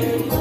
you.